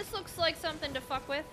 This looks like something to fuck with.